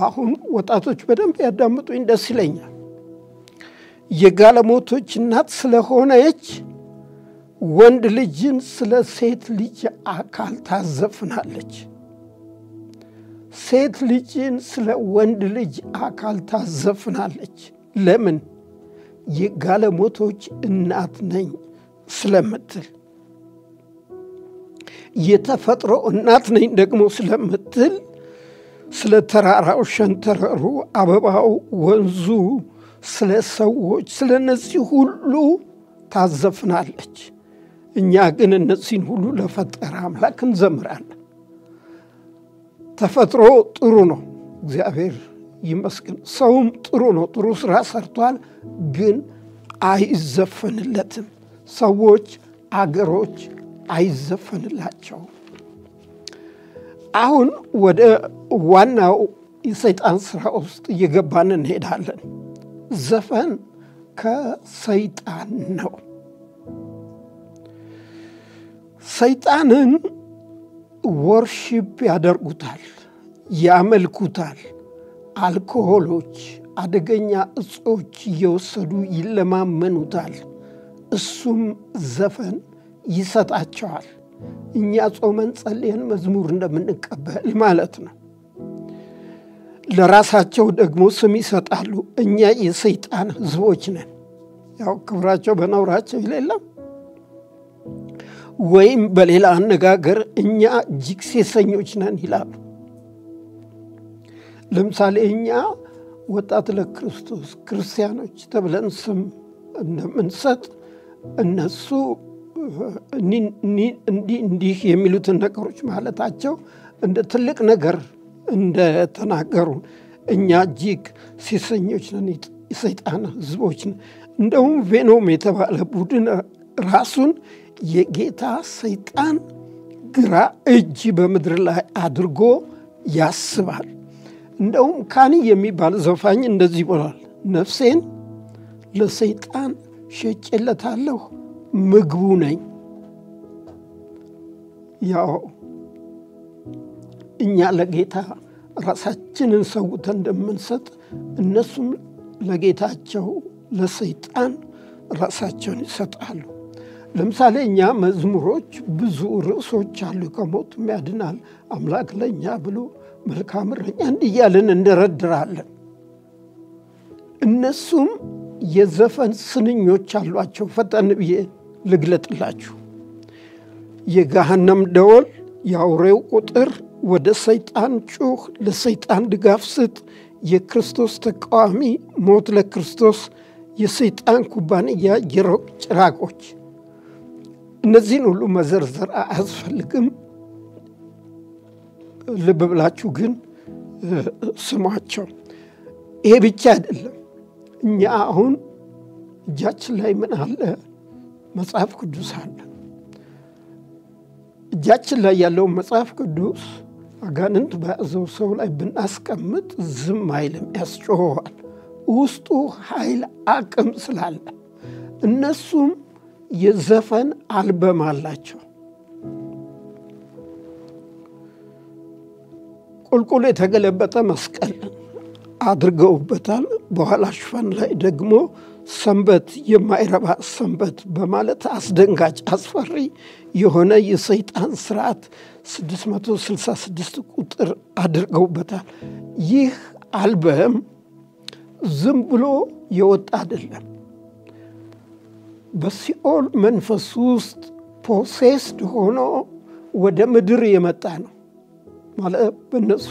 አሁን ወጣቶች በደንብ ያዳምጡኝ ደስ ይለኛል። የጋለሞቶች እናት ስለሆነች ወንድ ልጅን ስለ ሴት ልጅ አካል ታዘፍናለች። ሴት ልጅን ስለ ወንድ ልጅ አካል ታዘፍናለች። ለምን? የጋለሞቶች እናት ነኝ ስለምትል የተፈጥሮ እናት ነኝ ደግሞ ስለምትል ስለ ተራራው፣ ሸንተረሩ፣ አበባው፣ ወንዙ፣ ስለ ሰዎች፣ ስለ እነዚህ ሁሉ ታዘፍናለች። እኛ ግን እነዚህን ሁሉ ለፈጠረ አምላክ እንዘምራለን። ተፈጥሮ ጥሩ ነው፣ እግዚአብሔር ይመስገን። ሰውም ጥሩ ነው፣ ጥሩ ስራ ሰርቷል። ግን አይዘፈንለትም። ሰዎች፣ አገሮች አይዘፈንላቸውም። አሁን ወደ ዋናው የሰይጣን ስራ ውስጥ እየገባን እንሄዳለን። ዘፈን ከሰይጣን ነው። ሰይጣንን ወርሺፕ ያደርጉታል፣ ያመልኩታል። አልኮሆሎች፣ አደገኛ እጾች እየወሰዱ ይለማመኑታል። እሱም ዘፈን ይሰጣቸዋል። እኛ ጾመን ጸልየን መዝሙር እንደምንቀበል ማለት ነው። ለራሳቸው ደግሞ ስም ይሰጣሉ። እኛ የሰይጣን ሕዝቦች ነን። ያው ክብራቸው በነውራቸው የሌለም ወይም በሌላ አነጋገር እኛ እጅግ ሴሰኞች ነን ይላሉ። ለምሳሌ እኛ ወጣት ለክርስቶስ ክርስቲያኖች ተብለን ስም እንደምንሰጥ እነሱ እንዲህ የሚሉትን ነገሮች ማለታቸው እንደ ትልቅ ነገር እንደተናገሩ እኛ እጅግ ሴሰኞች ነን፣ የሰይጣን ህዝቦች ነን። እንደውም ቬኖም የተባለ ቡድን ራሱን የጌታ ሰይጣን ግራ እጅ በምድር ላይ አድርጎ ያስባል። እንደውም ካኒ የሚባል ዘፋኝ እንደዚህ ብሏል፣ ነፍሴን ለሰይጣን ሸጬለታለሁ ምግቡ ነኝ። ያው እኛ ለጌታ ራሳችንን ሰውተን እንደምንሰጥ እነሱም ለጌታቸው ለሰይጣን ራሳቸውን ይሰጣሉ። ለምሳሌ እኛ መዝሙሮች ብዙ ርዕሶች አሉ። ከሞቱም ያድናል አምላክ ለእኛ ብሎ መልካም እረኛ እንዲህ እያልን እንደረድራለን። እነሱም የዘፈን ስንኞች አሏቸው። ፈጠን ብዬ ልግለጥላችሁ። የገሃነም ደወል፣ የአውሬው ቁጥር፣ ወደ ሰይጣን ጩህ፣ ለሰይጣን ድጋፍ ስጥ፣ የክርስቶስ ተቃዋሚ፣ ሞት ለክርስቶስ፣ የሰይጣን ኩባንያ፣ የሮቅ ጭራቆች። እነዚህን ሁሉ መዘርዘር አያስፈልግም። ልብ ብላችሁ ግን ስሟቸው። ይሄ ብቻ አይደለም። እኛ አሁን እጃችን ላይ ምን አለ? መጽሐፍ ቅዱስ አለ። እጃችን ላይ ያለውን መጽሐፍ ቅዱስ አጋንንት በያዘው ሰው ላይ ብናስቀምጥ ዝም አይልም፣ ያስጮኸዋል። ውስጡ ኃይል አቅም ስላለ እነሱም የዘፈን አልበም አላቸው። ቁልቁል የተገለበጠ መስቀል አድርገውበታል። በኋላ ሽፋን ላይ ደግሞ ሰንበት የማይረባ ሰንበት በማለት አስደንጋጭ አስፈሪ የሆነ የሰይጣን ስርዓት 666 ቁጥር አድርገውበታል። ይህ አልበም ዝም ብሎ የወጣ አይደለም። በሲኦል መንፈስ ውስጥ ፖሴስድ ሆኖ ወደ ምድር የመጣ ነው ማለት በእነሱ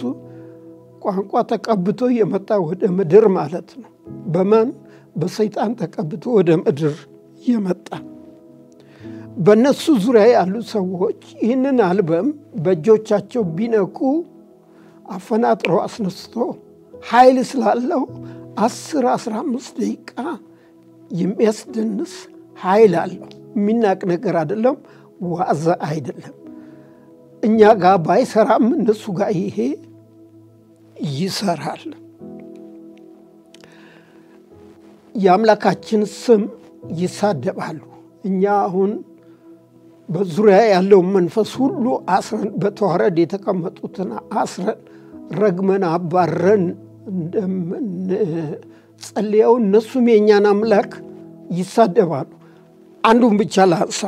ቋንቋ ተቀብቶ የመጣ ወደ ምድር ማለት ነው። በማን በሰይጣን ተቀብቶ ወደ ምድር የመጣ በእነሱ ዙሪያ ያሉ ሰዎች ይህንን አልበም በእጆቻቸው ቢነኩ አፈናጥሮ አስነስቶ ኃይል ስላለው አስር አስራ አምስት ደቂቃ የሚያስደንስ ኃይል አለው። የሚናቅ ነገር አይደለም፣ ዋዛ አይደለም። እኛ ጋር ባይሰራም እነሱ ጋር ይሄ ይሰራል። የአምላካችን ስም ይሳደባሉ። እኛ አሁን በዙሪያ ያለውን መንፈስ ሁሉ አስረን በተዋረድ የተቀመጡትን አስረን ረግመን አባረን እንደምንጸልየው እነሱም የእኛን አምላክ ይሳደባሉ። አንዱን ብቻ ላንሳ።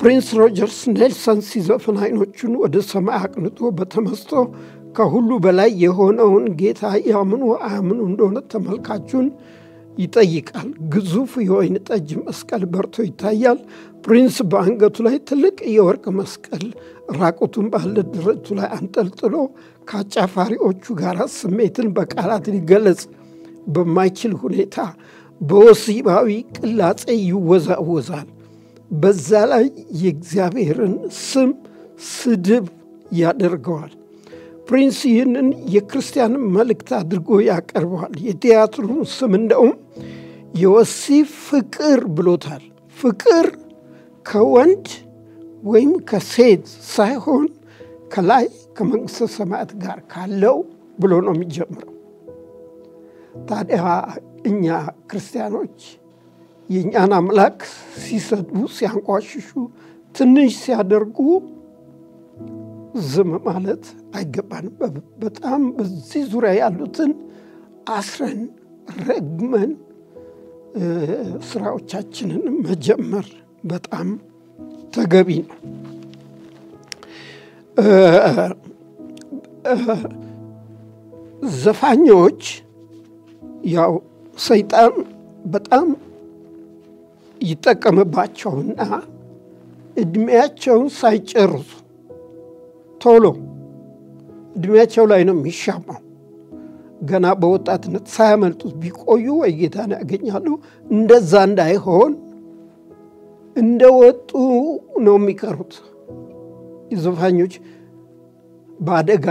ፕሪንስ ሮጀርስ ኔልሰን ሲዘፍን አይኖቹን ወደ ሰማይ አቅንቶ በተመስጦ ከሁሉ በላይ የሆነውን ጌታ ያምኑ አያምኑ እንደሆነ ተመልካቹን ይጠይቃል። ግዙፍ የወይን ጠጅ መስቀል በርቶ ይታያል። ፕሪንስ በአንገቱ ላይ ትልቅ የወርቅ መስቀል ራቁቱን ባለ ደረቱ ላይ አንጠልጥሎ ከአጫፋሪዎቹ ጋር ስሜትን በቃላት ሊገለጽ በማይችል ሁኔታ በወሲባዊ ቅላጼ ይወዛወዛል። በዛ ላይ የእግዚአብሔርን ስም ስድብ ያደርገዋል። ፕሪንስ ይህንን የክርስቲያን መልእክት አድርጎ ያቀርበዋል። የቲያትሩን ስም እንደውም የወሲብ ፍቅር ብሎታል። ፍቅር ከወንድ ወይም ከሴት ሳይሆን ከላይ ከመንግሥተ ሰማያት ጋር ካለው ብሎ ነው የሚጀምረው። ታዲያ እኛ ክርስቲያኖች የእኛን አምላክ ሲሰድቡ፣ ሲያንቋሽሹ፣ ትንሽ ሲያደርጉ ዝም ማለት አይገባንም። በጣም በዚህ ዙሪያ ያሉትን አስረን ረግመን ስራዎቻችንን መጀመር በጣም ተገቢ ነው። ዘፋኞች ያው ሰይጣን በጣም ይጠቀምባቸውና እድሜያቸውን ሳይጨርሱ ቶሎ እድሜያቸው ላይ ነው የሚሻማው። ገና በወጣትነት ሳያመልጡት ቢቆዩ ወይ ጌታን ያገኛሉ። እንደዛ እንዳይሆን እንደወጡ ነው የሚቀሩት። ዘፋኞች በአደጋ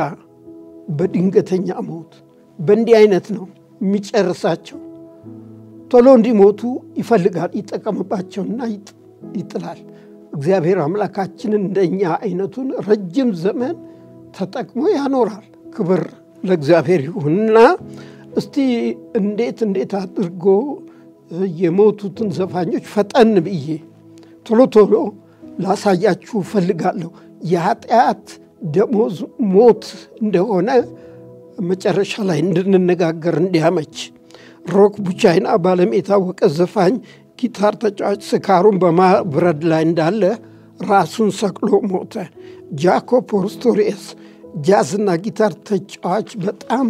በድንገተኛ ሞት በእንዲህ አይነት ነው የሚጨርሳቸው። ቶሎ እንዲሞቱ ይፈልጋል። ይጠቀምባቸውና ይጥላል። እግዚአብሔር አምላካችንን እንደኛ አይነቱን ረጅም ዘመን ተጠቅሞ ያኖራል። ክብር ለእግዚአብሔር ይሁንና እስቲ እንዴት እንዴት አድርጎ የሞቱትን ዘፋኞች ፈጠን ብዬ ቶሎ ቶሎ ላሳያችሁ እፈልጋለሁ። የኃጢአት ደሞዝ ሞት እንደሆነ መጨረሻ ላይ እንድንነጋገር እንዲያመች ሮክ ቡቻይና ባለም የታወቀ ዘፋኝ ጊታር ተጫዋች ስካሩን በማብረድ ላይ እንዳለ ራሱን ሰቅሎ ሞተ። ጃኮ ፖርስቶሪየስ ጃዝና ጊታር ተጫዋች በጣም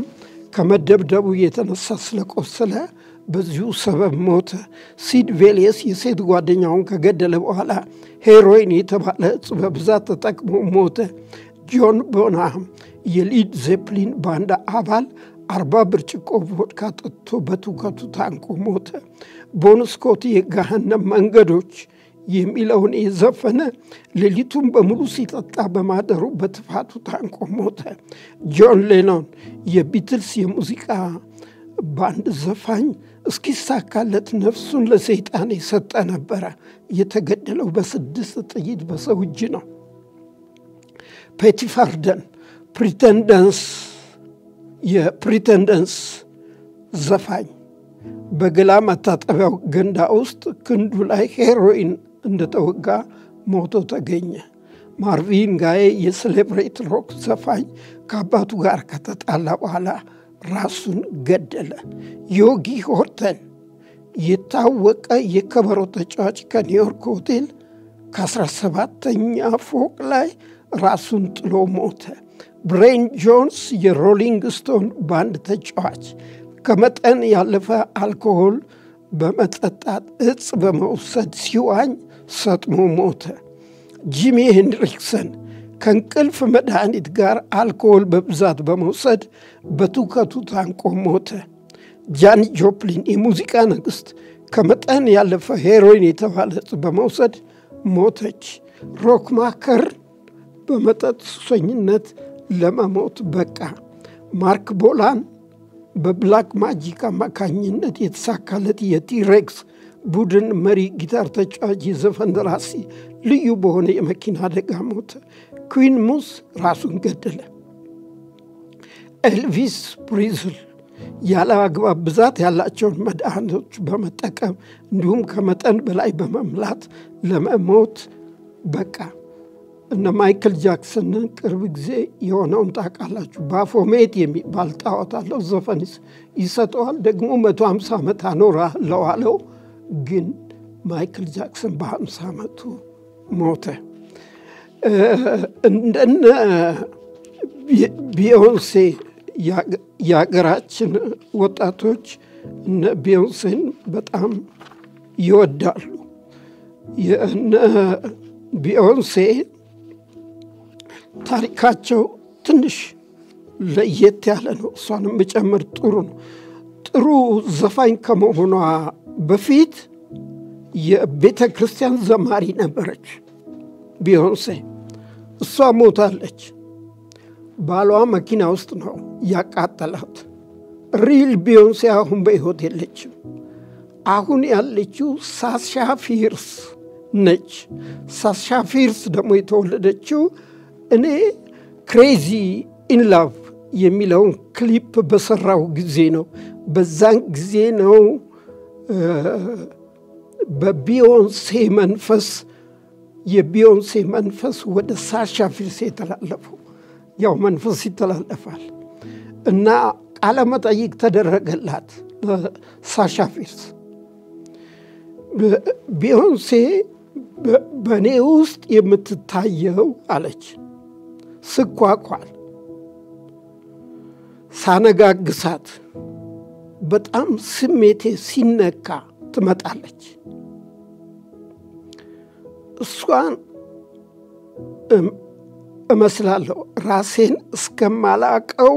ከመደብደቡ የተነሳ ስለቆሰለ በዚሁ ሰበብ ሞተ። ሲድ ቬሊየስ የሴት ጓደኛውን ከገደለ በኋላ ሄሮይን የተባለ እጽ በብዛት ተጠቅሞ ሞተ። ጆን ቦናሃም የሊድ ዜፕሊን ባንድ አባል አርባ ብርጭቆ ቮድካ ጠጥቶ በትውከቱ ታንቆ ሞተ። ቦን ስኮት የገሃነም መንገዶች የሚለውን የዘፈነ ሌሊቱን በሙሉ ሲጠጣ በማደሩ በትፋቱ ታንቆ ሞተ። ጆን ሌኖን የቢትልስ የሙዚቃ ባንድ ዘፋኝ እስኪሳካለት ነፍሱን ለሰይጣን የሰጠ ነበረ። የተገደለው በስድስት ጥይት በሰው እጅ ነው። ፔቲፋርደን ፕሪተንደንስ የፕሪተንደንስ ዘፋኝ በገላ መታጠቢያው ገንዳ ውስጥ ክንዱ ላይ ሄሮይን እንደተወጋ ሞቶ ተገኘ። ማርቪን ጋዬ የሴሌብሬት ሮክ ዘፋኝ ከአባቱ ጋር ከተጣላ በኋላ ራሱን ገደለ። ዮጊ ሆርተን የታወቀ የከበሮ ተጫዋች ከኒውዮርክ ሆቴል ከአስራ ሰባተኛ ፎቅ ላይ ራሱን ጥሎ ሞተ። ብሬን ጆንስ የሮሊንግ ስቶን ባንድ ተጫዋች ከመጠን ያለፈ አልኮሆል በመጠጣት እጽ በመውሰድ ሲዋኝ ሰጥሞ ሞተ። ጂሚ ሄንድሪክሰን ከእንቅልፍ መድኃኒት ጋር አልኮሆል በብዛት በመውሰድ በትውከቱ ታንቆ ሞተ። ጃኒ ጆፕሊን የሙዚቃ ንግሥት ከመጠን ያለፈ ሄሮይን የተባለ እጽ በመውሰድ ሞተች። ሮክማከር በመጠጥ ሱሰኝነት ለመሞት በቃ። ማርክ ቦላን በብላክ ማጂክ አማካኝነት የተሳካለት የቲሬክስ ቡድን መሪ ጊታር ተጫዋች፣ የዘፈን ደራሲ ልዩ በሆነ የመኪና አደጋ ሞተ። ኩዊን ሙስ ራሱን ገደለ። ኤልቪስ ፕሪስሊ ያለ አግባብ ብዛት ያላቸውን መድኃኒቶች በመጠቀም እንዲሁም ከመጠን በላይ በመብላት ለመሞት በቃ። እነ ማይክል ጃክሰንን ቅርብ ጊዜ የሆነውን ታውቃላችሁ። ባፎሜት የሚባል ጣዖት አለው። ዘፈን ይሰጠዋል። ደግሞ መቶ ሀምሳ ዓመት አኖራለሁ አለው። ግን ማይክል ጃክሰን በሀምሳ ዓመቱ ሞተ። እንደነ ቢዮንሴ የሀገራችን ወጣቶች እነ ቢዮንሴን በጣም ይወዳሉ። የእነ ቢዮንሴ ታሪካቸው ትንሽ ለየት ያለ ነው። እሷንም ብጨምር ጥሩ ነው። ጥሩ ዘፋኝ ከመሆኗ በፊት የቤተ ክርስቲያን ዘማሪ ነበረች ቢዮንሴ። እሷ ሞታለች። ባሏ መኪና ውስጥ ነው ያቃጠላት። real ቢዮንሴ አሁን በሕይወት የለችም። አሁን ያለችው ሳሻ ፊርስ ነች። ሳሻ ፊርስ ደግሞ የተወለደችው እኔ Crazy in Love የሚለውን ክሊፕ በሰራው ጊዜ ነው። በዛን ጊዜ ነው በቢዮንሴ መንፈስ የቢዮንሴ መንፈስ ወደ ሳሻ ፊርስ የተላለፈው። ያው መንፈስ ይተላለፋል እና ቃለ መጠይቅ ተደረገላት ሳሻ ፊርስ። ቢዮንሴ በእኔ ውስጥ የምትታየው አለች ስኳኳል፣ ሳነጋግሳት፣ በጣም ስሜቴ ሲነካ ትመጣለች። እሷን እመስላለሁ ራሴን እስከማላቀው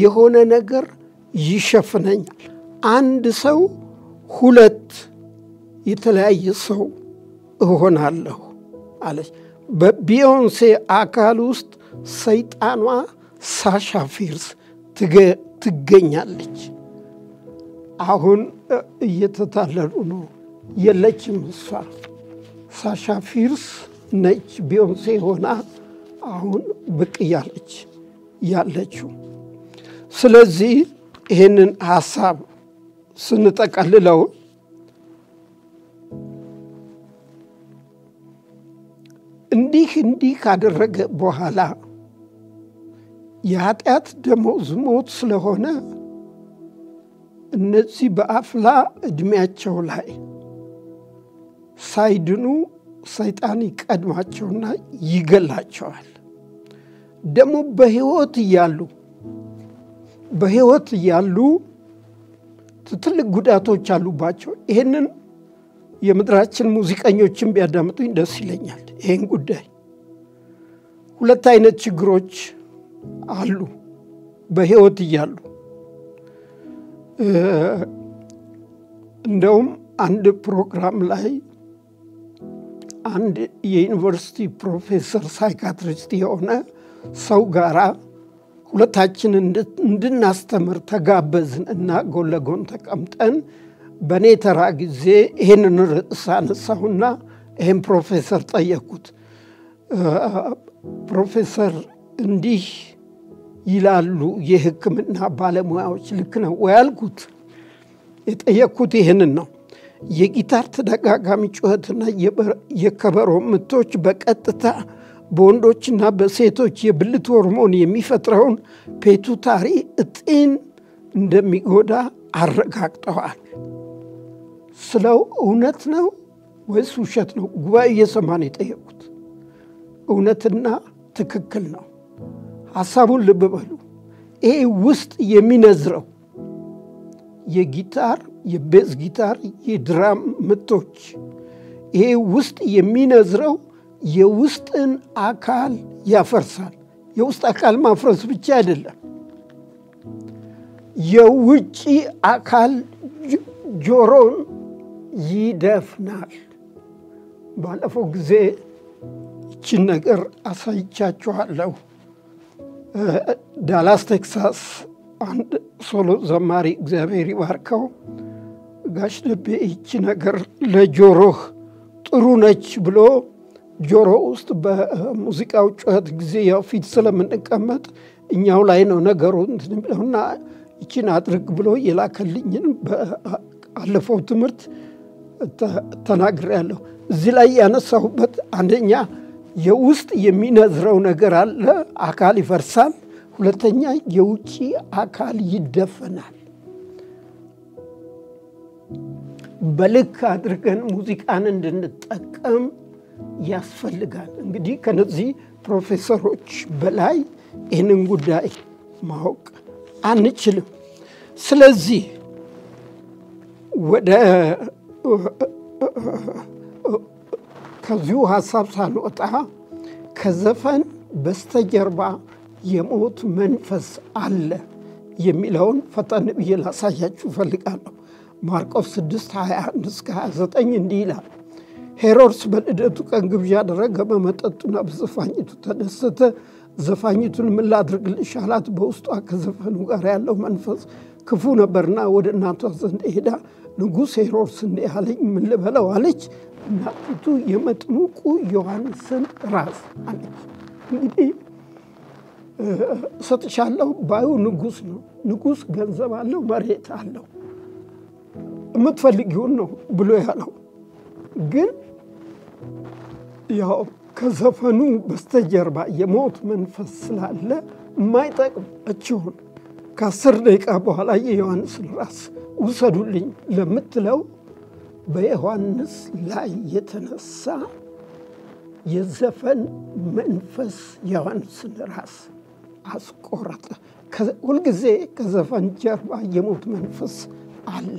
የሆነ ነገር ይሸፍነኛል። አንድ ሰው ሁለት የተለያየ ሰው እሆናለሁ አለች። በቢዮንሴ አካል ውስጥ ሰይጣኗ ሳሻ ፊርስ ትገኛለች። አሁን እየተታለሉ ነው። የለችም እሷ ሳሻ ፊርስ ነች ቢዮንሴ ሆና አሁን ብቅ እያለች ያለችው። ስለዚህ ይህንን ሀሳብ ስንጠቀልለው እንዲህ እንዲህ ካደረገ በኋላ የኃጢአት ደመወዝ ሞት ስለሆነ እነዚህ በአፍላ ዕድሜያቸው ላይ ሳይድኑ ሰይጣን ይቀድማቸውና ይገላቸዋል። ደግሞ በሕይወት እያሉ በሕይወት እያሉ ትልቅ ጉዳቶች አሉባቸው። ይህንን የምድራችን ሙዚቀኞችን ቢያዳምጡኝ ደስ ይለኛል። ይህን ጉዳይ ሁለት አይነት ችግሮች አሉ በሕይወት እያሉ እንደውም አንድ ፕሮግራም ላይ አንድ የዩኒቨርሲቲ ፕሮፌሰር psychiatrist የሆነ ሰው ጋራ ሁለታችን እንድናስተምር ተጋበዝን እና ጎን ለጎን ተቀምጠን በእኔ ተራ ጊዜ ይህንን ርዕስ አነሳሁና ይህን ፕሮፌሰር ጠየቅኩት። ፕሮፌሰር እንዲህ ይላሉ የሕክምና ባለሙያዎች ልክ ነው ወይ አልኩት። የጠየቅኩት ይህንን ነው። የጊታር ተደጋጋሚ ጩኸትና የከበሮ ምቶች በቀጥታ በወንዶችና በሴቶች የብልት ሆርሞን የሚፈጥረውን ፔቱታሪ እጢን እንደሚጎዳ አረጋግጠዋል። ስለው እውነት ነው ወይስ ውሸት ነው? ጉባኤ እየሰማን የጠየቁት እውነትና ትክክል ነው። ሀሳቡን ልብ በሉ። ይሄ ውስጥ የሚነዝረው የጊታር የቤዝ ጊታር የድራም ምቶች ይሄ ውስጥ የሚነዝረው የውስጥን አካል ያፈርሳል። የውስጥ አካል ማፍረስ ብቻ አይደለም፣ የውጭ አካል ጆሮን ይደፍናል። ባለፈው ጊዜ ይችን ነገር አሳይቻችኋለሁ። ዳላስ ቴክሳስ አንድ solo ዘማሪ እግዚአብሔር ይባርከው ጋሽ ደቤ ይቺ ነገር ለጆሮህ ጥሩ ነች ብሎ ጆሮ ውስጥ በሙዚቃው ጩኸት ጊዜ ያው ፊት ስለምንቀመጥ እኛው ላይ ነው ነገሩ እና ይችን አድርግ ብሎ የላከልኝን በአለፈው ትምህርት ተናግሬያለሁ። እዚህ ላይ ያነሳሁበት አንደኛ የውስጥ የሚነዝረው ነገር አለ፣ አካል ይፈርሳል። ሁለተኛ የውጭ አካል ይደፈናል። በልክ አድርገን ሙዚቃን እንድንጠቀም ያስፈልጋል። እንግዲህ ከነዚህ ፕሮፌሰሮች በላይ ይህንን ጉዳይ ማወቅ አንችልም። ስለዚህ ወደ ከዚሁ ሀሳብ ሳልወጣ ከዘፈን በስተጀርባ የሞት መንፈስ አለ የሚለውን ፈጠን ብዬ ላሳያችሁ እፈልጋለሁ። ማርቆስ 6 21 እስከ 29 እንዲህ ይላል። ሄሮድስ በልደቱ ቀን ግብዣ አደረገ፣ በመጠጡና በዘፋኝቱ ተደሰተ። ዘፋኝቱን ምን ላድርግልሽ አላት። በውስጧ ከዘፈኑ ጋር ያለው መንፈስ ክፉ ነበርና ወደ እናቷ ዘንድ ሄዳ ንጉሥ ሄሮድስ እንዲህ አለኝ፣ ምን ልበለው አለች። እናቲቱ የመጥምቁ ዮሐንስን ራስ አለች። እንግዲህ እሰጥሻለሁ ባዩ ንጉሥ ነው። ንጉሥ ገንዘብ አለው፣ መሬት አለው፣ የምትፈልጊውን ነው ብሎ ያለው ግን ያው ከዘፈኑ በስተጀርባ የሞት መንፈስ ስላለ የማይጠቅም እችሁን ከአስር ደቂቃ በኋላ የዮሐንስን ራስ ውሰዱልኝ ለምትለው በዮሐንስ ላይ የተነሳ የዘፈን መንፈስ የዮሐንስን ራስ አስቆረጠ። ሁልጊዜ ከዘፈን ጀርባ የሞት መንፈስ አለ።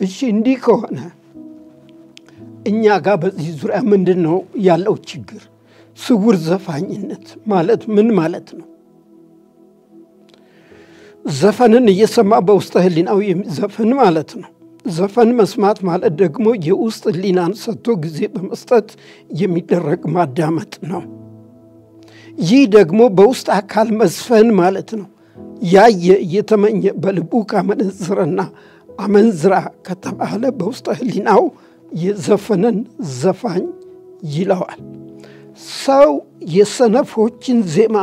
እሺ እንዲህ ከሆነ እኛ ጋር በዚህ ዙሪያ ምንድን ነው ያለው ችግር? ስውር ዘፋኝነት ማለት ምን ማለት ነው? ዘፈንን እየሰማ በውስጠ ሕሊናው የሚዘፍን ማለት ነው። ዘፈን መስማት ማለት ደግሞ የውስጥ ሕሊናን ሰጥቶ ጊዜ በመስጠት የሚደረግ ማዳመጥ ነው። ይህ ደግሞ በውስጥ አካል መዝፈን ማለት ነው። ያየ እየተመኘ በልቡ ካመነዝረና አመንዝራ ከተባለ በውስጠ ሕሊናው የዘፈነን ዘፋኝ ይለዋል። ሰው የሰነፎችን ዜማ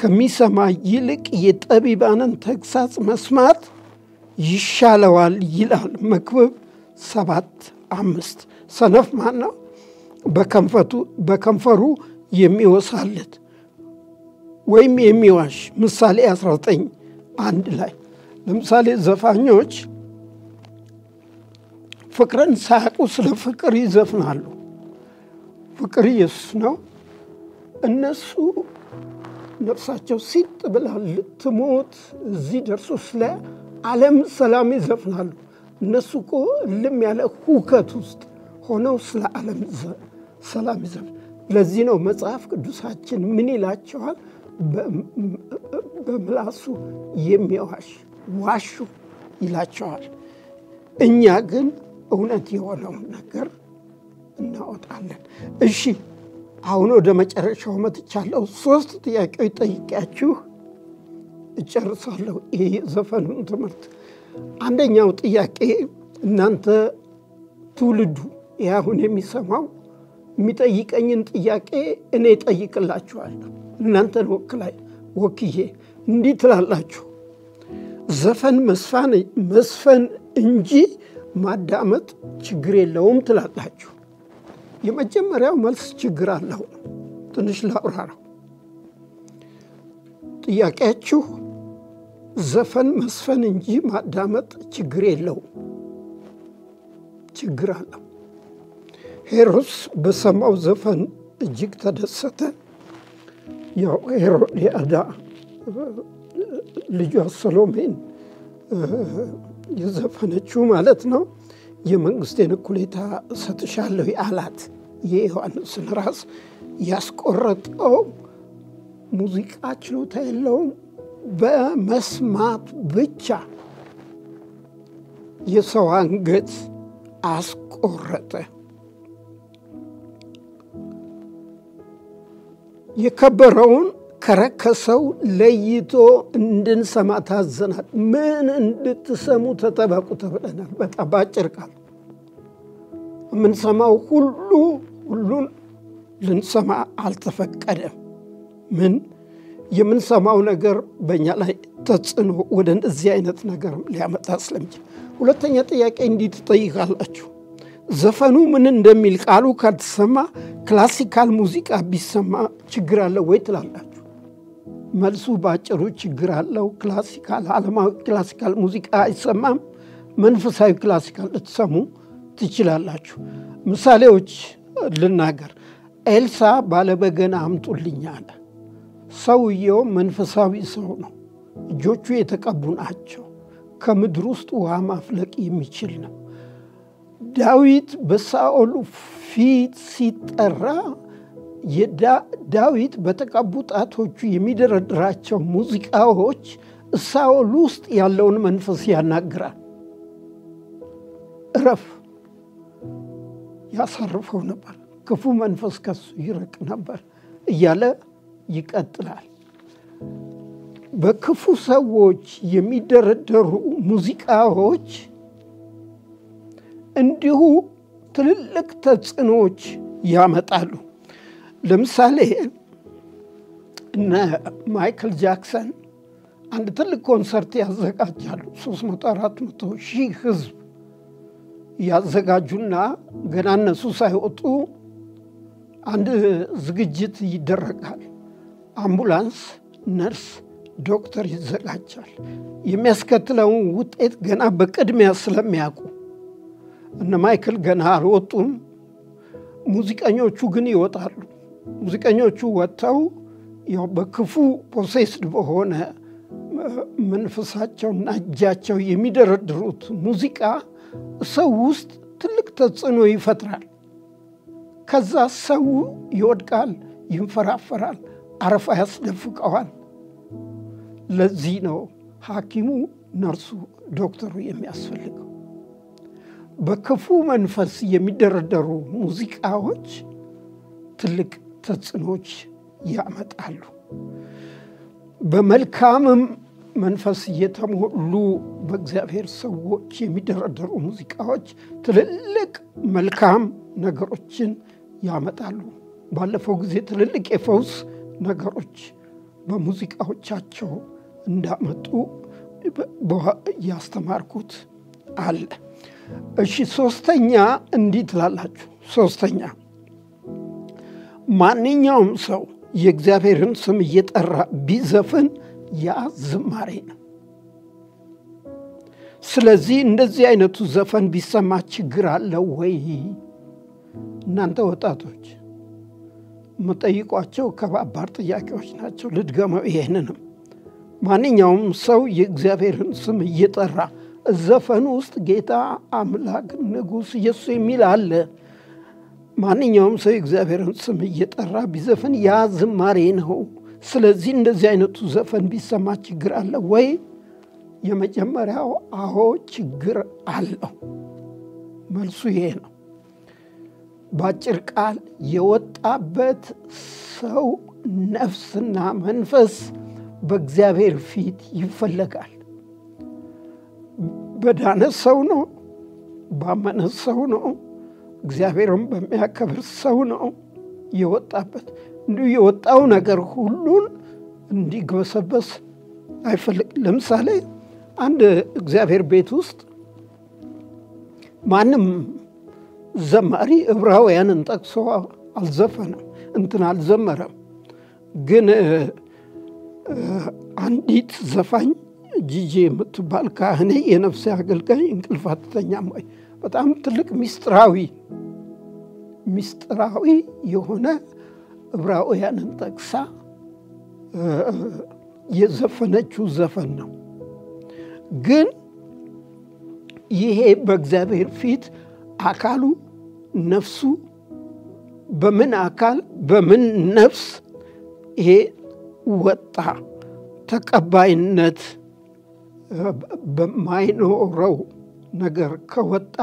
ከሚሰማ ይልቅ የጠቢባንን ተግሳጽ መስማት ይሻለዋል ይላል መክብብ ሰባት አምስት ሰነፍ ማን ነው? በከንፈሩ የሚወሳለት ወይም የሚዋሽ ምሳሌ 19 አንድ ላይ ለምሳሌ ዘፋኞች ፍቅርን ሳያውቁ ስለ ፍቅር ይዘፍናሉ። ፍቅር ኢየሱስ ነው። እነሱ ነፍሳቸው ሲጥ ብላ ልትሞት እዚህ ደርሶ ስለ ዓለም ሰላም ይዘፍናሉ። እነሱ እኮ እልም ያለ ሁከት ውስጥ ሆነው ስለ ዓለም ሰላም ይዘፍናሉ። ለዚህ ነው መጽሐፍ ቅዱሳችን ምን ይላቸዋል? በምላሱ የሚዋሽ ዋሹ ይላቸዋል። እኛ ግን እውነት የሆነውን ነገር እናወጣለን። እሺ አሁን ወደ መጨረሻው መጥቻለሁ። ሶስት ጥያቄዎች ጠይቄያችሁ እጨርሳለሁ ይህ ዘፈኑን ትምህርት። አንደኛው ጥያቄ እናንተ ትውልዱ ይህ አሁን የሚሰማው የሚጠይቀኝን ጥያቄ እኔ ጠይቅላችኋለሁ። እናንተን ወክላይ ወክዬ እንዲህ ትላላችሁ፣ ዘፈን መስፈን እንጂ ማዳመጥ ችግር የለውም ትላላችሁ። የመጀመሪያው መልስ ችግር አለው ትንሽ ላብራራው። ጥያቄያችሁ ዘፈን መስፈን እንጂ ማዳመጥ ችግር የለውም። ችግር አለው። ሄሮድስ በሰማው ዘፈን እጅግ ተደሰተ። ያው ሄሮድያዳ ልጇ ሰሎሜን የዘፈነችው ማለት ነው። የመንግስቴን እኩሌታ እሰጥሻለሁ አላት። የዮሐንስን ራስ ያስቆረጠው ሙዚቃ ችሎታ የለውም። በመስማት ብቻ የሰው አንገት አስቆረጠ። የከበረውን ከረከሰው ለይቶ እንድንሰማ ታዘናል። ምን እንድትሰሙ ተጠበቁ ተብለናል። በጣም በአጭር ቃል የምንሰማው ሁሉ ሁሉን ልንሰማ አልተፈቀደም። ምን የምንሰማው ነገር በእኛ ላይ ተጽዕኖ ወደ እንደዚህ አይነት ነገር ሊያመጣ ስለሚችል፣ ሁለተኛ ጥያቄ እንዲህ ትጠይቃላችሁ። ዘፈኑ ምን እንደሚል ቃሉ ካልተሰማ classical ሙዚቃ ቢሰማ ችግር አለው ወይ ትላላችሁ? መልሱ በአጭሩ ችግር አለው። classical ዓለማዊ classical ሙዚቃ አይሰማም። መንፈሳዊ ክላሲካል ልትሰሙ ትችላላችሁ። ምሳሌዎች ልናገር። ኤልሳ ባለበገና አምጡልኝ አለ። ሰውየው መንፈሳዊ ሰው ነው። እጆቹ የተቀቡ ናቸው። ከምድር ውስጥ ውሃ ማፍለቅ የሚችል ነው። ዳዊት በሳኦል ፊት ሲጠራ ዳዊት በተቀቡ ጣቶቹ የሚደረድራቸው ሙዚቃዎች ሳኦል ውስጥ ያለውን መንፈስ ያናግራል። እረፍ ያሳርፈው ነበር፣ ክፉ መንፈስ ከሱ ይርቅ ነበር እያለ ይቀጥላል። በክፉ ሰዎች የሚደረደሩ ሙዚቃዎች እንዲሁ ትልልቅ ተጽዕኖዎች ያመጣሉ። ለምሳሌ እነ ማይክል ጃክሰን አንድ ትልቅ ኮንሰርት ያዘጋጃሉ። ሶስት መቶ አራት መቶ ሺህ ህዝብ ያዘጋጁና ገና እነሱ ሳይወጡ አንድ ዝግጅት ይደረጋል። አምቡላንስ፣ ነርስ፣ ዶክተር ይዘጋጃል። የሚያስከትለውን ውጤት ገና በቅድሚያ ስለሚያውቁ እነ ማይክል ገና አልወጡም። ሙዚቀኞቹ ግን ይወጣሉ። ሙዚቀኞቹ ወጥተው በክፉ ፖሴስድ በሆነ መንፈሳቸውና እጃቸው የሚደረድሩት ሙዚቃ ሰው ውስጥ ትልቅ ተጽዕኖ ይፈጥራል። ከዛ ሰው ይወድቃል፣ ይንፈራፈራል፣ አረፋ ያስደፍቀዋል። ለዚህ ነው ሐኪሙ፣ ነርሱ፣ ዶክተሩ የሚያስፈልገው። በክፉ መንፈስ የሚደረደሩ ሙዚቃዎች ትልቅ ተጽዕኖች ያመጣሉ። በመልካምም መንፈስ የተሞሉ በእግዚአብሔር ሰዎች የሚደረደሩ ሙዚቃዎች ትልልቅ መልካም ነገሮችን ያመጣሉ። ባለፈው ጊዜ ትልልቅ የፈውስ ነገሮች በሙዚቃዎቻቸው እንዳመጡ ያስተማርኩት አለ። እሺ፣ ሶስተኛ እንዲህ ትላላችሁ። ሶስተኛ ማንኛውም ሰው የእግዚአብሔርን ስም እየጠራ ቢዘፍን ያ ዝማሬ ነው። ስለዚህ እንደዚህ አይነቱ ዘፈን ቢሰማ ችግር አለው ወይ? እናንተ ወጣቶች የምጠይቋቸው ከባባድ ጥያቄዎች ናቸው። ልድገመው ይሄንንም ማንኛውም ሰው የእግዚአብሔርን ስም እየጠራ ዘፈኑ ውስጥ ጌታ አምላክ ንጉሥ ኢየሱስ የሚል አለ። ማንኛውም ሰው የእግዚአብሔርን ስም እየጠራ ቢዘፍን ያ ዝማሬ ነው። ስለዚህ እንደዚህ አይነቱ ዘፈን ቢሰማ ችግር አለ ወይ? የመጀመሪያው አዎ ችግር አለው። መልሱ ይሄ ነው። በአጭር ቃል የወጣበት ሰው ነፍስና መንፈስ በእግዚአብሔር ፊት ይፈለጋል። በዳነ ሰው ነው፣ ባመነ ሰው ነው፣ እግዚአብሔርን በሚያከብር ሰው ነው የወጣበት። እንዲሁ የወጣው ነገር ሁሉን እንዲግበሰበስ አይፈልግ። ለምሳሌ አንድ እግዚአብሔር ቤት ውስጥ ማንም ዘማሪ ዕብራውያንን ጠቅሶ አልዘፈነም፣ እንትን አልዘመረም። ግን አንዲት ዘፋኝ ጂጂ የምትባል ካህኔ የነፍሴ አገልጋይ እንቅልፍ አትተኛም ወይ በጣም ትልቅ ሚስጥራዊ ሚስጥራዊ የሆነ ዕብራውያንን ጠቅሳ የዘፈነችው ዘፈን ነው። ግን ይሄ በእግዚአብሔር ፊት አካሉ ነፍሱ በምን አካል በምን ነፍስ ይሄ ወጣ ተቀባይነት በማይኖረው ነገር ከወጣ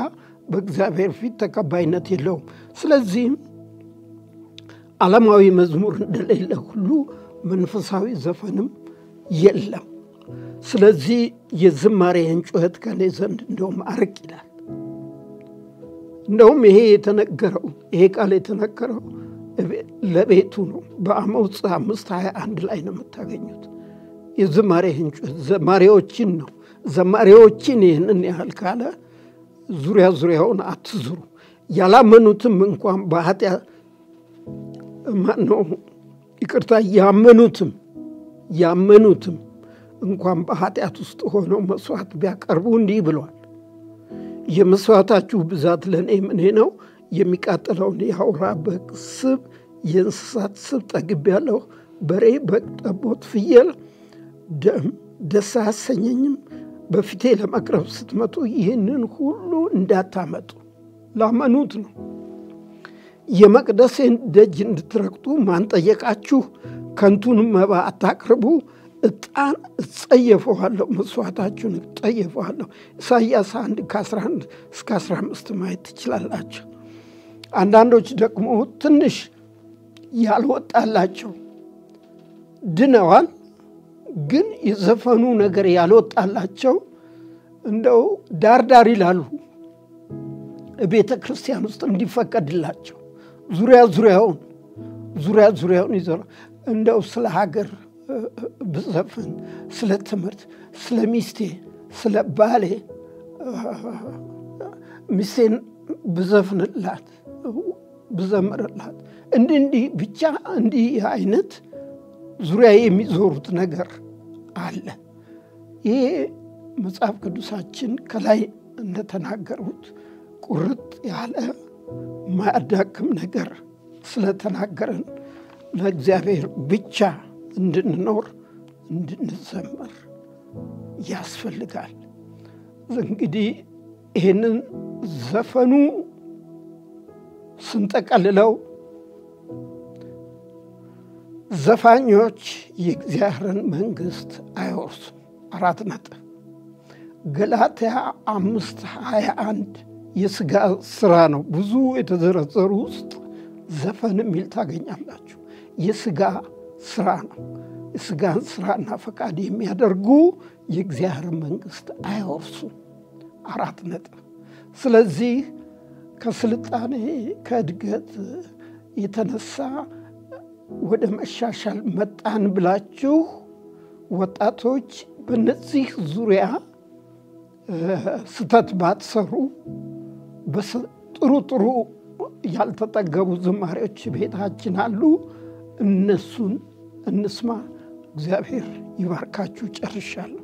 በእግዚአብሔር ፊት ተቀባይነት የለውም። ስለዚህም ዓለማዊ መዝሙር እንደሌለ ሁሉ መንፈሳዊ ዘፈንም የለም። ስለዚህ የዝማሬን ጩኸት ከኔ ዘንድ እንደውም አርቅ ይላል። እንደውም ይሄ የተነገረው ይሄ ቃል የተነገረው ለቤቱ ነው። በአሞጽ አምስት ሀያ አንድ ላይ ነው የምታገኙት። የዝማሬህን ጩኸት ዘማሪዎችን ነው። ዘማሪዎችን ይህንን ያህል ካለ ዙሪያ ዙሪያውን አትዙሩ። ያላመኑትም እንኳን በኃጢአት ማነው ይቅርታ ያመኑትም ያመኑትም እንኳን በኃጢአት ውስጥ ሆነው መስዋዕት ቢያቀርቡ እንዲህ ብሏል፣ የመስዋዕታችሁ ብዛት ለእኔ ምኔ ነው? የሚቃጠለውን የአውራ በግ ስብ፣ የእንስሳት ስብ ጠግቤያለሁ። በሬ፣ በግ፣ ጠቦት፣ ፍየል ደም ደስ አያሰኘኝም። በፊቴ ለመቅረብ ስትመጡ ይህንን ሁሉ እንዳታመጡ። ላመኑት ነው። የመቅደሴን ደጅ እንድትረግጡ ማን ጠየቃችሁ? ከንቱን መባ አታቅርቡ። ዕጣን እጸየፈዋለሁ፣ መስዋዕታችሁን እጸየፈዋለሁ። ኢሳይያስ 1 ከ11 እስከ 15 ማየት ትችላላቸው። አንዳንዶች ደግሞ ትንሽ ያልወጣላቸው ድነዋል፣ ግን የዘፈኑ ነገር ያልወጣላቸው እንደው ዳርዳር ይላሉ። ቤተ ክርስቲያን ውስጥ እንዲፈቀድላቸው ዙሪያ ዙሪያውን ዙሪያ ዙሪያውን ይዘራ እንደው ስለ ሀገር ብዘፍን፣ ስለ ትምህርት፣ ስለ ሚስቴ፣ ስለ ባሌ ሚስቴን ብዘፍንላት፣ ብዘምርላት እንዲህ እንዲህ ብቻ እንዲህ አይነት ዙሪያ የሚዞሩት ነገር አለ። ይሄ መጽሐፍ ቅዱሳችን ከላይ እንደተናገሩት ቁርጥ ያለ ማያዳክም ነገር ስለተናገረን ለእግዚአብሔር ብቻ እንድንኖር እንድንዘመር ያስፈልጋል። እንግዲህ ይህንን ዘፈኑ ስንጠቀልለው ዘፋኞች የእግዚአብሔርን መንግሥት አይወርሱም። አራት ነጥብ። ገላትያ አምስት ሀያ አንድ የሥጋ ስራ ነው። ብዙ የተዘረዘሩ ውስጥ ዘፈን የሚል ታገኛላችሁ። የሥጋ ስራ ነው። የሥጋን ስራና ፈቃድ የሚያደርጉ የእግዚአብሔር መንግሥት አይወርሱም። አራት ነጥብ። ስለዚህ ከስልጣኔ ከእድገት የተነሳ ወደ መሻሻል መጣን ብላችሁ ወጣቶች በነዚህ ዙሪያ ስተት ባትሰሩ ጥሩ ጥሩ ያልተጠገቡ ዝማሬዎች ቤታችን አሉ። እነሱን እንስማ። እግዚአብሔር ይባርካችሁ። ጨርሻለሁ።